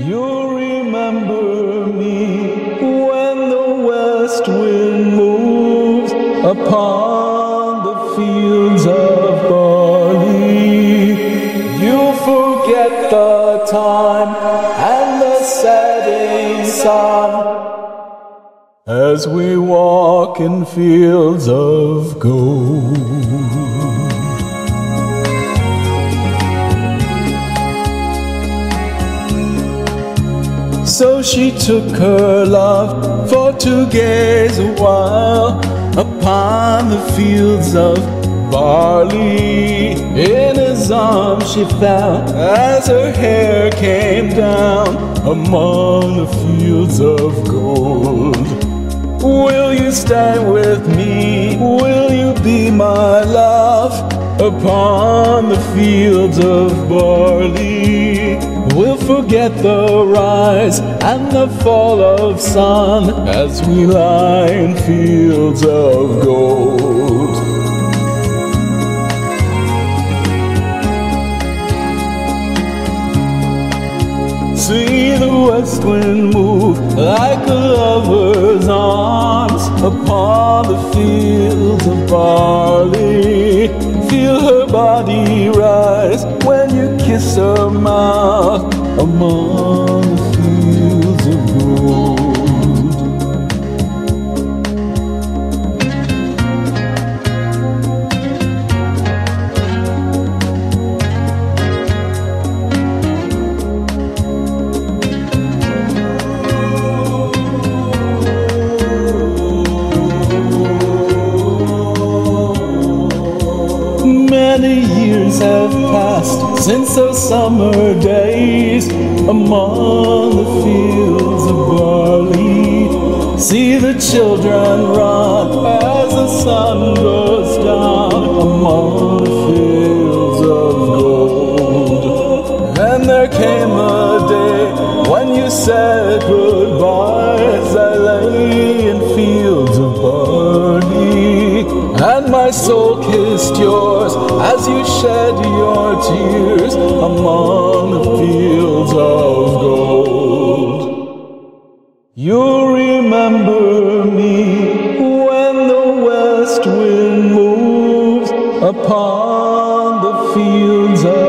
You'll remember me when the west wind moves upon the fields of barley. You'll forget the time and the setting sun as we walk in fields of gold. So she took her love for to gaze a while upon the fields of barley. In his arms she fell as her hair came down among the fields of gold. Will you stay with me? Will you be my love upon the fields of barley? Forget the rise and the fall of sun as we lie in fields of gold. See the west wind move like a lover's arms upon the fields of barley. Feel her body rise when you kiss her mouth among the fields of gold. Many years have passed since those summer days among the fields of barley. See the children run as the sun goes down among the fields of gold. And there came a day when you said goodbye as I lay in fields of barley. And my soul kissed yours as you shed your tears among the fields of gold. You'll remember me when the west wind moves upon the fields of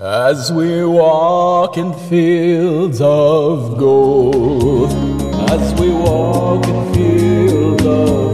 As we walk in fields of gold, as we walk in fields of